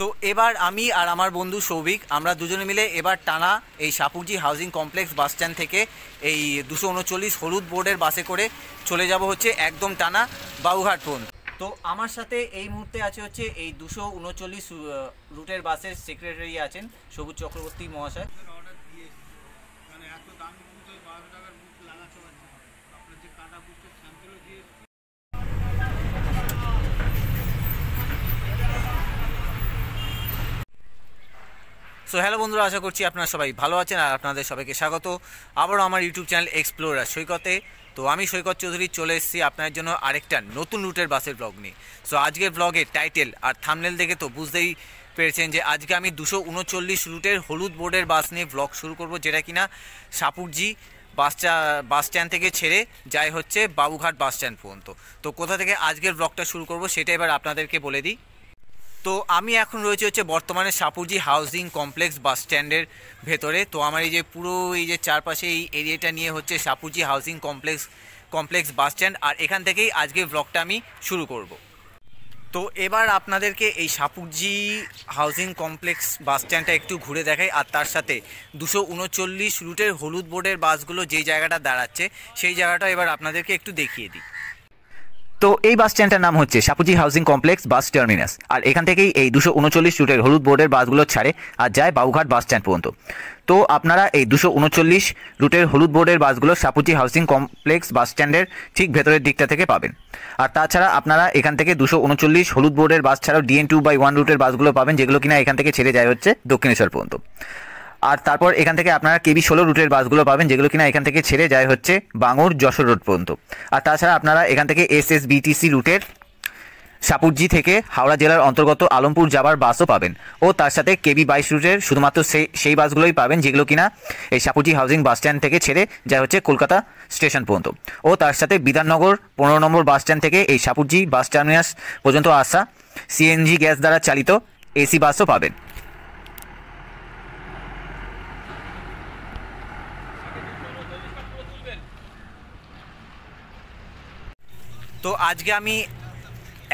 তো এবার আমি আর আমার বন্ধু সৌভিক, আমরা দুজনে মিলে এবার টানা এই Shapoorji housing complex bus stand থেকে এই দুশো উনচল্লিশ হলুদ বোর্ডের বাসে করে চলে যাব হচ্ছে একদম টানা বাউঘাট পর্যন্ত তো আমার সাথে এই মুহূর্তে আছে হচ্ছে এই দুশো উনচল্লিশ রুটের বাসের সেক্রেটারি আছেন সবুজ চক্রবর্তী মহাশয় অর্ডার দিয়ে এসেছি মানে এত দামি বুথ ওই বারোশো টাকার বুথ লাগাতে পারছি না আপনার যে কাটা বুথের স্যাম্পেলও দিয়ে এসেছি সো হ্যালো বন্ধুরা, আশা করছি আপনারা সবাই ভালো আছেন আর আপনাদের সবাইকে স্বাগত। আবারও আমার ইউটিউব চ্যানেল এক্সপ্লোরার সৈকতে। তো আমি সৈকত চৌধুরী চলে এসেছি আপনার জন্য আরেকটা নতুন রুটের বাসের ব্লগ নিয়ে। সো আজকের ব্লগের টাইটেল আর থামনেল দেখে তো বুঝতেই পেরেছেন যে আজকে আমি দুশো উনচল্লিশ রুটের হলুদ বোর্ডের বাস নিয়ে ব্লগ শুরু করব, যেটা কিনা সাপুরজি বাসটা বাস স্ট্যান্ড থেকে ছেড়ে যায় হচ্ছে বাবুঘাট বাস স্ট্যান্ড পর্যন্ত। তো কোথা থেকে আজকের ব্লগটা শুরু করব, সেটা এবার আপনাদেরকে বলে দিই। তো আমি এখন রয়েছে হচ্ছে বর্তমানে সাপুরজি হাউজিং কমপ্লেক্স বাস স্ট্যান্ডের ভেতরে। তো আমার এই যে পুরো এই যে চারপাশে এই এরিয়াটা নিয়ে হচ্ছে Shapoorji housing complex complex bus stand. আর এখান থেকেই আজকে ব্লগটা আমি শুরু করব। তো এবার আপনাদেরকে এই সাপুরজি হাউজিং কমপ্লেক্স বাস স্ট্যান্ডটা একটু ঘুরে দেখাই। আর তার সাথে দুশো উনচল্লিশ রুটের হলুদ বোর্ডের বাসগুলো যেই জায়গাটা দাঁড়াচ্ছে, সেই জায়গাটা এবার আপনাদেরকে একটু দেখিয়ে দিই। তো এই বাস স্ট্যান্ডটার নাম হচ্ছে Shapoorji housing complex bus terminus আর এখান থেকেই এই দুশো উনচল্লিশ রুটের হলুদ বোর্ডের বাসগুলো ছাড়ে আর যায় বাবুঘাট বাস স্ট্যান্ড পর্যন্ত। তো আপনারা এই দুশো উনচল্লিশ রুটের হলুদ বোর্ডের বাসগুলো সাপুজি হাউসিং কমপ্লেক্স বাস স্ট্যান্ডের ঠিক ভেতরের দিকটা থেকে পাবেন। আর তাছাড়া আপনারা এখান থেকে দুশো উনচল্লিশ হলুদ বোর্ডের বাস ছাড়াও ডিএন টু বাই ওয়ান রুটের বাসগুলো পাবেন, যেগুলো কিনা এখান থেকে ছেড়ে যায় হচ্ছে দক্ষিণেশ্বর পর্যন্ত। আর তারপর এখান থেকে আপনারা কেবি ষোলো রুটের বাসগুলো পাবেন, যেগুলো কিনা এখান থেকে ছেড়ে যায় হচ্ছে বাঙুর যশোর রোড পর্যন্ত। আর তাছাড়া আপনারা এখান থেকে এস এস বিটিসি রুটের সাপুরজি থেকে হাওড়া জেলার অন্তর্গত আলমপুর যাবার বাসও পাবেন। ও তার সাথে কেবি বাইশ রুটের শুধুমাত্র সেই সেই বাসগুলোই পাবেন, যেগুলো কিনা এই সাপুরজি হাউজিং বাস স্ট্যান্ড থেকে ছেড়ে যায় হচ্ছে কলকাতা স্টেশন পর্যন্ত। ও তার সাথে বিধাননগর পনেরো নম্বর বাস স্ট্যান্ড থেকে এই সাপুরজি বাস টার্মিনাস পর্যন্ত আসা সিএনজি গ্যাস দ্বারা চালিত এসি বাসও পাবেন। তো আজকে আমি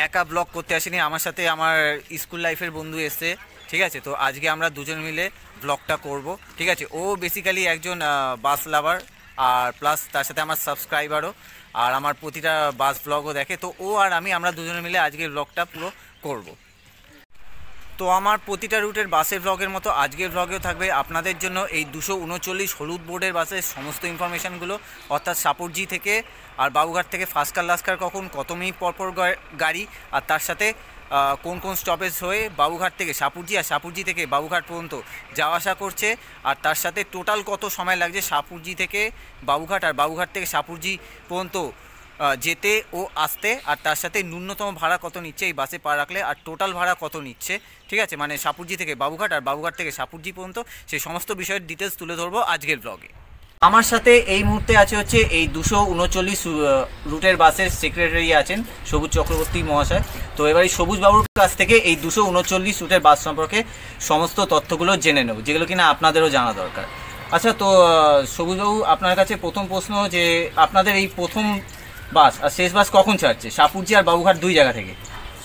একা ব্লগ করতে আসিনি, আমার সাথে আমার স্কুল লাইফের বন্ধু এসছে, ঠিক আছে? তো আজকে আমরা দুজন মিলে ব্লগটা করব, ঠিক আছে? ও বেসিক্যালি একজন বাস লাভার আর প্লাস তার সাথে আমার সাবস্ক্রাইবারও আর আমার প্রতিটা বাস ব্লগও দেখে। তো ও আর আমি, আমরা দুজনে মিলে আজকে ব্লগটা পুরো করব। তো আমার প্রতিটা রুটের বাসের ব্লগের মতো আজকের ব্লগেও থাকবে। আপনাদের জন্য এই দুশো উনচল্লিশ হলুদ বোর্ডের বাসের সমস্ত ইনফরমেশানগুলো অর্থাৎ সাপুরজি থেকে আর বাবুঘাট থেকে ফার্স্ট কার লাস্ট কার কখন কত মিনিট পরপর গাড়ি, আর তার সাথে কোন কোন স্টপেজ হয়ে বাবুঘাট থেকে সাপুরজি আর সাপুরজি থেকে বাবুঘাট পর্যন্ত যাওয়া আসা করছে, আর তার সাথে টোটাল কত সময় লাগছে সাপুরজি থেকে বাবুঘাট আর বাবুঘাট থেকে সাপুরজি পর্যন্ত যেতে ও আসতে, আর তার সাথে ন্যূনতম ভাড়া কত নিচ্ছে এই বাসে পা রাখলে, আর টোটাল ভাড়া কত নিচ্ছে, ঠিক আছে? মানে সাপুরজি থেকে বাবুঘাট, আর বাবুঘাট থেকে সাপুরজি পর্যন্ত সেই সমস্ত বিষয়ের ডিটেলস তুলে ধরবো আজকের ব্লগে আমার সাথে এই মুহূর্তে আছে হচ্ছে এই দুশো উনচল্লিশ রুটের বাসের সেক্রেটারি আছেন সবুজ চক্রবর্তী মহাশয়। তো এবার এই সবুজ বাবুর কাছ থেকে এই দুশো উনচল্লিশ রুটের বাস সম্পর্কে সমস্ত তথ্যগুলো জেনে নেব, যেগুলো কিনা আপনাদেরও জানা দরকার। আচ্ছা তো সবুজবাবু আপনার কাছে প্রথম প্রশ্ন যে আপনাদের এই প্রথম বাস আর শেষ বাস কখন ছাড়ছে? সাপুরজি আর বাবুঘাট দুই জায়গা থেকে?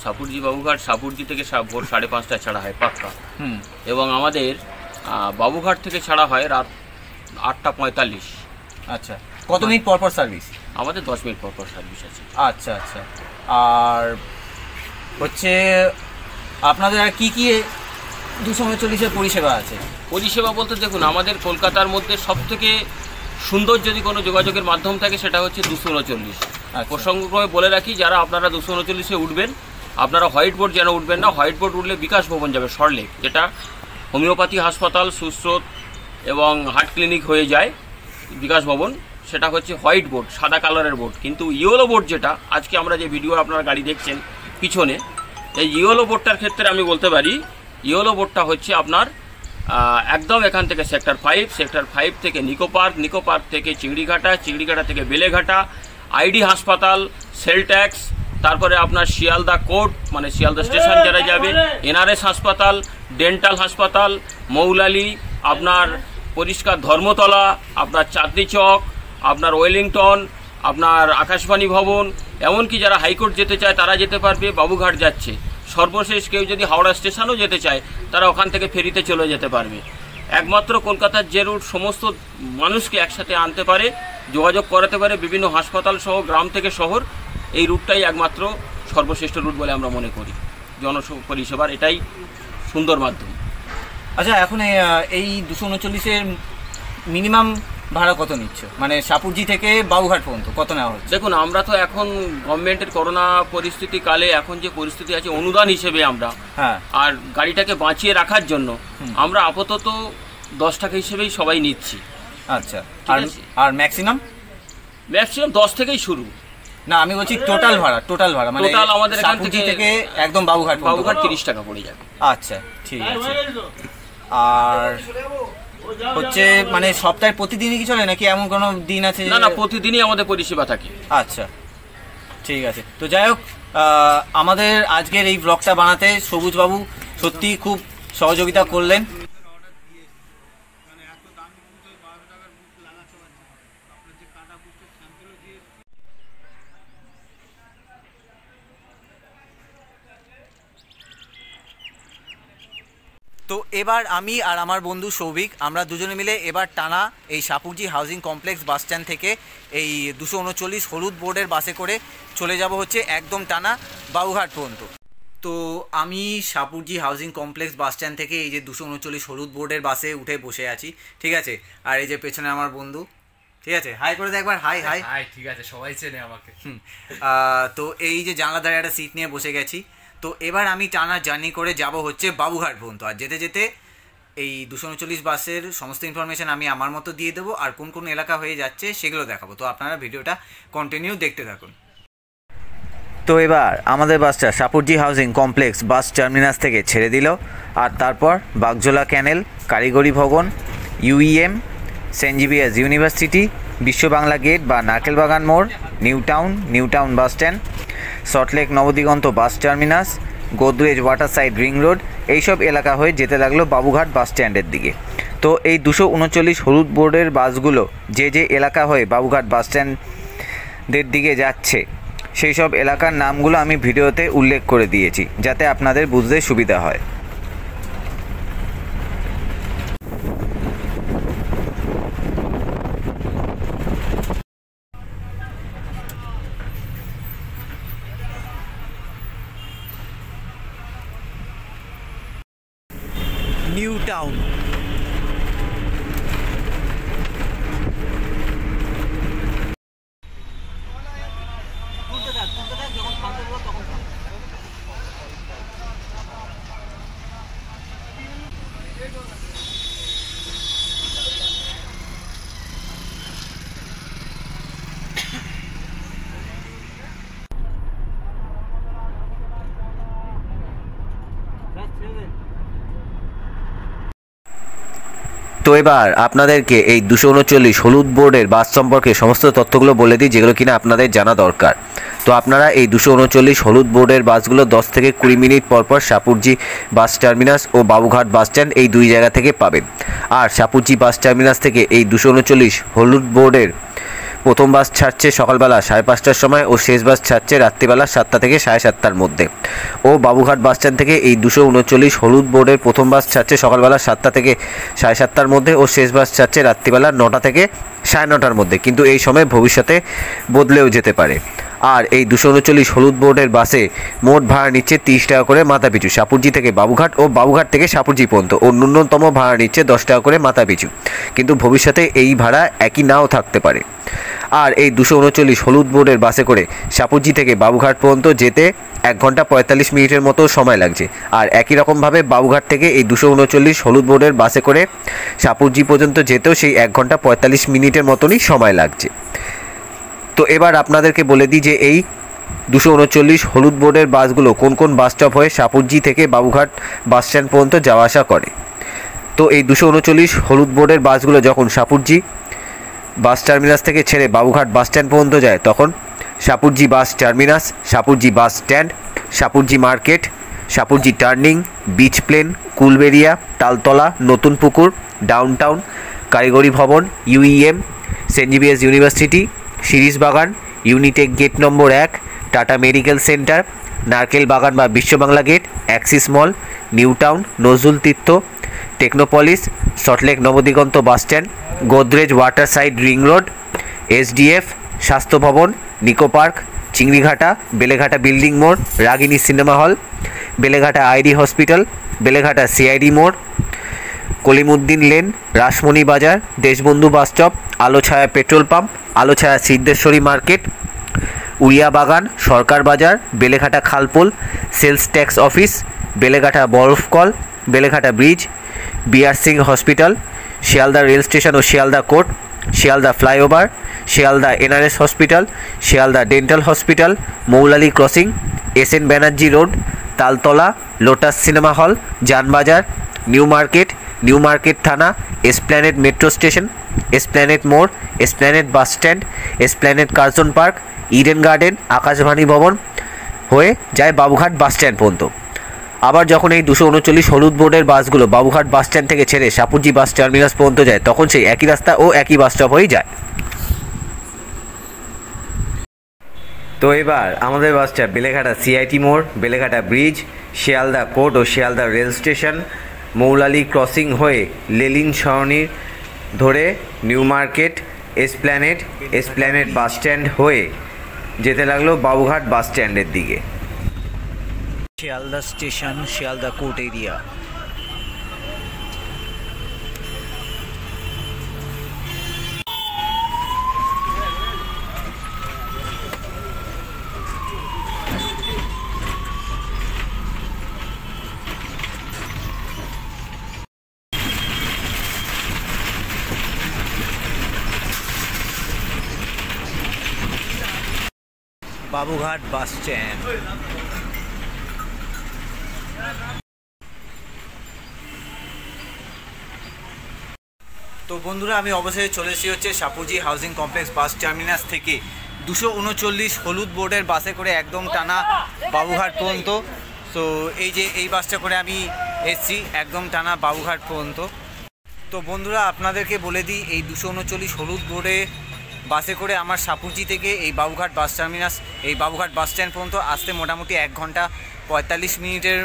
সাপুরজি বাবুঘাট সাপুরজি থেকে ভোর সাড়ে পাঁচটায় ছাড়া হয় পাক্কা। হুম। এবং আমাদের বাবুঘাট থেকে ছাড়া হয় রাত আটটা পঁয়তাল্লিশ। আচ্ছা। কত মিনিট পর পর সার্ভিস? আমাদের দশ মিনিট পর পর সার্ভিস আছে। আচ্ছা আচ্ছা। আর হচ্ছে আপনাদের আর কী কি দুশো উনচল্লিশের পরিষেবা আছে? পরিষেবা বলতে দেখুন আমাদের কলকাতার মধ্যে সব থেকে সুন্দর যদি কোনো যোগাযোগের মাধ্যম থাকে সেটা হচ্ছে দুশো উনচল্লিশ। আচ্ছা। প্রসঙ্গক্রমে বলে রাখি যারা আপনারা দুশো উনচল্লিশে উঠবেন আপনারা হোয়াইট বোর্ড যেন উঠবেন না হোয়াইট বোর্ড উঠলে বিকাশ ভবন যাবে সরলেক যেটা হোমিওপ্যাথি হাসপাতাল সুস্রোত এবং হার্ট ক্লিনিক হয়ে যায় বিকাশ ভবন। সেটা হচ্ছে হোয়াইট বোর্ড সাদা কালারের বোর্ড। কিন্তু ইয়েলো বোর্ড যেটা আজকে আমরা যে ভিডিও আপনারা গাড়ি দেখছেন পিছনে এই ইয়েলো বোর্ডটার ক্ষেত্রে আমি বলতে পারি ইয়েলো বোর্ডটা হচ্ছে আপনার একদম এখান থেকে সেক্টর ফাইভ সেক্টর ফাইভ থেকে নিকো পার্ক নিকো পার্ক থেকে চিংড়িঘাটা চিংড়িঘাটা থেকে বেলেঘাটা, আইডি হাসপাতাল, সেল ট্যাক্স, তারপরে আপনার শিয়ালদা কোর্ট মানে শিয়ালদা স্টেশন যারা যাবে, এনআরএস হাসপাতাল, ডেন্টাল হাসপাতাল, মৌলালি, আপনার পরিষ্কার ধর্মতলা, আপনার চাঁদনি চক, আপনার ওয়েলিংটন, আপনার আকাশবাণী ভবন, এমনকি যারা হাইকোর্ট যেতে চায় তারা যেতে পারবে, বাবুঘাট যাচ্ছে। সর্বশেষ কেউ যদি হাওড়া স্টেশনও যেতে চায় তারা ওখান থেকে ফেরিতে চলে যেতে পারবে। একমাত্র কলকাতার যে রুট সমস্ত মানুষকে একসাথে আনতে পারে যোগাযোগ করাতে পারে বিভিন্ন হাসপাতাল সহ গ্রাম থেকে শহর এই রুটটাই একমাত্র সর্বশ্রেষ্ঠ রুট বলে আমরা মনে করি। জন পরিষেবার এটাই সুন্দর মাধ্যম। আচ্ছা এখন এই, দুশো উনচল্লিশের মিনিমাম ভাড়া কত নিচ্ছ? মানে সাপুরজি থেকে বাবুঘাট পর্যন্ত কত নেওয়া হচ্ছে? দেখুন আমরা তো এখন গভর্নমেন্টের করোনা পরিস্থিতি কালে এখন যে পরিস্থিতি আছে অনুদান হিসেবে আমরা হ্যাঁ। আর গাড়িটাকে বাঁচিয়ে রাখার জন্য আমরা আপাতত দশ টাকা হিসেবেই সবাই নিচ্ছি। আচ্ছা। আর আর ম্যাক্সিমাম? ম্যাক্সিমাম দশ থেকেই শুরু। না আমি বলছি টোটাল ভাড়া টোটাল ভাড়া মানে Total আমাদের এখান থেকে- থেকে একদম বাবুঘাট। বাবুঘাট তিরিশ টাকা পড়ে যাবে। আচ্ছা ঠিক আছে। আর হচ্ছে মানে সপ্তাহে প্রতিদিনই কি চলে নাকি এমন কোনো দিন আছে না না প্রতিদিনই আমাদের পরিষেবা থাকে। আচ্ছা ঠিক আছে। তো যাই হোক আহ, আমাদের আজকের এই ব্লগটা বানাতে সবুজবাবু সত্যি খুব সহযোগিতা করলেন অর্ডার দিয়ে মানে এত দাম বুঝতে বারোশো টাকার বুক লাগা চলাচ্ছে আপনার যে কাটা বুকটা স্যাম্পেলও দিয়ে এসছি। তো এবার আমি আর আমার বন্ধু সৌভিক আমরা দুজনে মিলে এবার টানা এই Shapoorji housing complex bus stand থেকে এই দুশো উনচল্লিশ হলুদ বোর্ডের বাসে করে চলে যাব হচ্ছে একদম টানা বাবুঘাট পর্যন্ত। তো আমি Shapoorji housing complex bus stand থেকে এই যে দুশো উনচল্লিশ হলুদ বোর্ডের বাসে উঠে বসে আছি ঠিক আছে? আর এই যে পেছনে আমার বন্ধু ঠিক আছে? হাই করে দে একবার হাই হাই হাই ঠিক আছে সবাই চেনে আমাকে। তো এই যে জানলা ধারে একটা সিট নিয়ে বসে গেছি। তো এবার আমি টানা জার্নি করে যাব হচ্ছে বাবুঘাট পর্যন্ত। আর যেতে যেতে এই দুশো উনচল্লিশ বাসের সমস্ত ইনফরমেশন আমি আমার মতো দিয়ে দেবো, আর কোন কোন এলাকা হয়ে যাচ্ছে সেগুলো দেখাবো। তো আপনারা ভিডিওটা কন্টিনিউ দেখতে থাকুন। তো এবার আমাদের বাসটা Shapoorji housing complex bus terminus থেকে ছেড়ে দিল, আর তারপর বাগজোলা ক্যানেল, কারিগরি Bhavan UEM Saint Xavier's university বিশ্ব বাংলা গেট বা নারকেলবাগান মোড়, New Town New Town bus stand Salt Lake Nabadiganta bus terminus, Godrej water side ring road, এইসব এলাকা হয়ে যেতে লাগল বাবুঘাট বাস স্ট্যান্ডের দিকে। তো এই দুশো উনচল্লিশ হলুদ বোর্ডের বাসগুলো যে যে এলাকা হয়ে বাবুঘাট বাস স্ট্যান্ডের দিকে যাচ্ছে, সেই সব এলাকার নামগুলো আমি ভিডিওতে উল্লেখ করে দিয়েছি, যাতে আপনাদের বুঝতে সুবিধা হয় নিউ টাউন তো এবার আপনাদেরকে এই দুশো উনচল্লিশ হলুদ বোর্ডের বাস সম্পর্কে সমস্ত তথ্যগুলো বলে দিই, যেগুলো কিনা আপনাদের জানা দরকার। তো আপনারা এই দুশো উনচল্লিশ হলুদ বোর্ডের বাসগুলো দশ থেকে কুড়ি মিনিট পরপর পর সাপুরজি বাস টার্মিনাস ও বাবুঘাট বাস স্ট্যান্ড এই দুই জায়গা থেকে পাবেন। আর সাপুরজি বাস টার্মিনাস থেকে এই দুশো উনচল্লিশ হলুদ বোর্ডের প্রথম বাস ছাড়ছে সকালবেলা সাড়ে পাঁচটার সময় ও শেষ বাস ছাড়ছে রাত্রিবেলা সাতটা থেকে সাড়ে সাতটার মধ্যে। ও বাবুঘাট বাস স্ট্যান্ড থেকে এই দুশো উনচল্লিশ হলুদ বোর্ডের প্রথম বাস ছাড়ছে সকালবেলা সাতটা থেকে সাড়ে সাতটার মধ্যে ও শেষ বাস ছাড়ছে রাত্রিবেলা নটা থেকে সাড়ে নটার মধ্যে। কিন্তু এই সময় ভবিষ্যতে বদলেও যেতে পারে। আর এই দুশো উনচল্লিশ হলুদ বোর্ডের বাসে মোট ভাড়া নিচ্ছে তিরিশ টাকা করে মাথা পিছু সাপুরজি থেকে বাবুঘাট ও বাবুঘাট থেকে সাপুরজি পর্যন্ত ও ন্যূনতম ভাড়া নিচ্ছে দশ টাকা করে মাথা পিছু কিন্তু ভবিষ্যতে এই ভাড়া একই নাও থাকতে পারে। আর এই দুশো উনচল্লিশ হলুদ বোর্ডের বাসে করে সাপুরজি থেকে বাবুঘাট পর্যন্ত যেতে এক ঘণ্টা পঁয়তাল্লিশ মিনিটের মতো সময় লাগছে। আর একই রকমভাবে বাবুঘাট থেকে এই দুশো উনচল্লিশ হলুদ বোর্ডের বাসে করে সাপুরজি পর্যন্ত যেতেও সেই এক ঘণ্টা পঁয়তাল্লিশ মিনিটের মতনই সময় লাগছে। তো এবার আপনাদেরকে বলে দিই যে এই দুশো উনচল্লিশ হলুদ বোর্ডের বাসগুলো কোন কোন বাস স্টপ হয়ে সাপুরজি থেকে বাবুঘাট বাস স্ট্যান্ড পর্যন্ত যাওয়া আসা করে। তো এই দুশো উনচল্লিশ হলুদ বোর্ডের বাসগুলো যখন সাপুরজি বাস টার্মিনাস থেকে ছেড়ে বাবুঘাট বাস স্ট্যান্ড পর্যন্ত যায়, তখন Shapoorji bus terminus Shapoorji bus stand Shapoorji market Shapoorji turning, beach plane, Kulberia, Taltala, Natun Pukur, Downtown, Karigori Bhavan U E M Saint Xavier's university Shirish Bagan Unitech gate নম্বর এক tata medical centre নারকেল বাগান বা Biswa Bangla gate Axis mall New Town Nazrul Tirtha Technopolis Salt Lake Nabadiganta bus stand Godrej water side ring road SDF Swasthya Bhavan Nicco park Chingrighata Beleghata building মোড় Ragini cinema hall Beleghata ID hospital Beleghata CID মোড় Kalimuddin lane Rasmoni Bazar Deshbandhu bus stop, Alochhaya petrol pump, Alochhaya Siddheshwari market Uriya Bagan Sarkar Bazar Beleghata Khalpol, sales tax office, Beleghata Barafkal Beleghata bridge BR Singh hospital, Sealdah rail station ও Sealdah court, Sealdah flyover, Sealdah NRS hospital, Sealdah dental hospital, Moulali crossing, S N Banerjee road, Taltala, Lotus cinema hall Janbazar New Market New Market থানা Esplanade metro station Esplanade মোড় Esplanade bus stand Esplanade Curzon Park Eden Garden Akashvani Bhavan হয়ে যায় Babughat bus stand পর্যন্ত। আবার যখন এই দুশো উনচল্লিশ হলুদ বোর্ডের বাসগুলো বাবুঘাট বাস স্ট্যান্ড থেকে ছেড়ে সাপুরজি বাস টার্মিনাস পর্যন্ত যায়, তখন সেই একই রাস্তা ও একই বাস স্টপ হয়েই যায়। তো এবার আমাদের বাসটা বেলেঘাটা সিআইটি মোড়, বেলেঘাটা ব্রিজ শিয়ালদা কোর্ট ও Sealdah rail station Moulali crossing হয়ে লেলিন সরণির ধরে New Market, Esplanade Esplanade bus stand হয়ে যেতে লাগল বাবুঘাট বাস স্ট্যান্ডের দিকে। Sealdah station, Sealdah court area. Babughat bus stand তো বন্ধুরা, আমি অবশ্যই চলে এসেছি হচ্ছে Shapoorji housing complex bus terminus থেকে। দুশো উনচল্লিশ হলুদ বোর্ডের বাসে করে একদম টানা বাবুঘাট পর্যন্ত। তো এই যে এই বাসটা করে আমি এসছি, একদম টানা বাবুঘাট পর্যন্ত। তো বন্ধুরা, আপনাদেরকে বলে দিই, এই দুশো উনচল্লিশ হলুদ বোর্ডে বাসে করে আমার সাপুজি থেকে এই বাবুঘাট বাস টার্মিনাস, এই বাবুঘাট বাস স্ট্যান্ড পর্যন্ত আসতে মোটামুটি এক ঘণ্টা পঁয়তাল্লিশ মিনিটের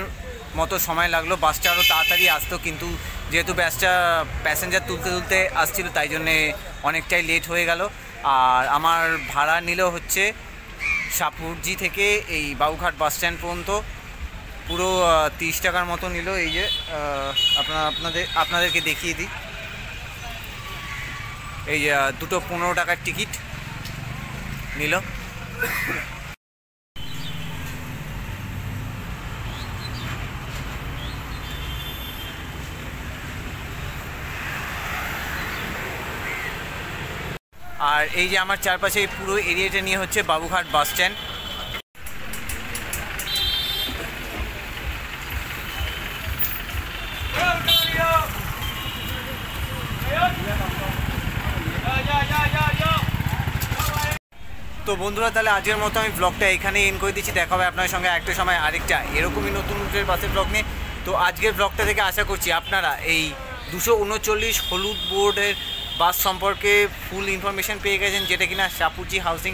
মতো সময় লাগল। বাসটা আরও তাড়াতাড়ি আসতো, কিন্তু যেহেতু বাসটা প্যাসেঞ্জার তুলতে তুলতে আসছিল, তাই জন্যে অনেকটাই লেট হয়ে গেল। আর আমার ভাড়া নিল হচ্ছে সাপুরজি থেকে এই বাবুঘাট বাস স্ট্যান্ড পর্যন্ত। পুরো তিরিশ টাকার মতো নিল। এই যে আপনার, আপনাদের, আপনাদেরকে দেখিয়ে দিই। এই দুটো পনেরো টাকার টিকিট নিল। আর এই যে আমার চারপাশে এই পুরো এরিয়াটা নিয়ে হচ্ছে বাবুঘাট বাস স্ট্যান্ড। তো বন্ধুরা, তাহলে আজকের মতো আমি ব্লগটা এখানে এন করে দিচ্ছি। দেখা হবে আপনার সঙ্গে একটা সময়, আরেকটা এরকমই নতুন রুটের বাসের ব্লগ নিয়ে। তো আজকের ব্লগটা থেকে আশা করছি আপনারা এই দুশো উনচল্লিশ হলুদ বোর্ডের বাস সম্পর্কে ফুল ইনফরমেশন পেয়ে গেছেন, যেটা কিনা Shapoorji housing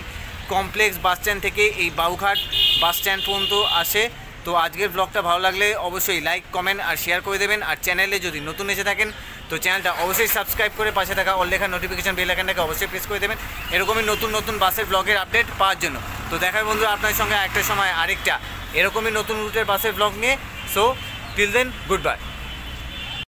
complex bus stand থেকে এই বাউঘাট বাস স্ট্যান্ড পর্যন্ত আসে। তো আজকের ব্লগটা ভালো লাগলে অবশ্যই লাইক কমেন্ট আর শেয়ার করে দেবেন। আর চ্যানেলে যদি নতুন এসে থাকেন তো চ্যানেলটা অবশ্যই সাবস্ক্রাইব করে পাশে থাকা অল লেখা নোটিফিকেশান বেল আইকনটাকে অবশ্যই প্রেস করে দেবেন। এরকমই নতুন নতুন বাসের ব্লগের আপডেট পাওয়ার জন্য। তো দেখার বন্ধুরা আপনার সঙ্গে একটা সময় আরেকটা। এরকমই নতুন রুটের বাসের ব্লগ নিয়ে। So till then good bye